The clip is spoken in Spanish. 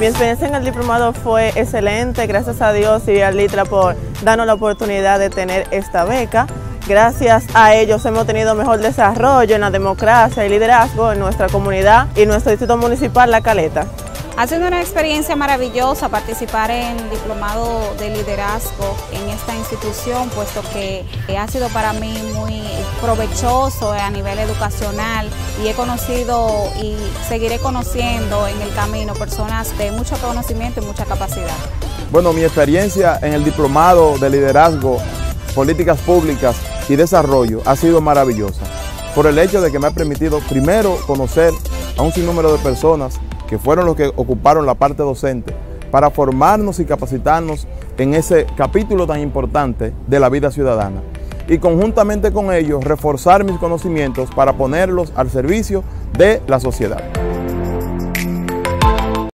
Mi experiencia en el diplomado fue excelente, gracias a Dios y a Litra por darnos la oportunidad de tener esta beca. Gracias a ellos hemos tenido mejor desarrollo en la democracia y liderazgo en nuestra comunidad y nuestro distrito municipal La Caleta. Ha sido una experiencia maravillosa participar en el diplomado de liderazgo en esta institución, puesto que ha sido para mí muy provechoso a nivel educacional y he conocido y seguiré conociendo en el camino personas de mucho conocimiento y mucha capacidad. Bueno, mi experiencia en el diplomado de liderazgo, políticas públicas y desarrollo ha sido maravillosa por el hecho de que me ha permitido primero conocer a un sinnúmero de personas que fueron los que ocuparon la parte docente, para formarnos y capacitarnos en ese capítulo tan importante de la vida ciudadana. Y conjuntamente con ellos reforzar mis conocimientos para ponerlos al servicio de la sociedad.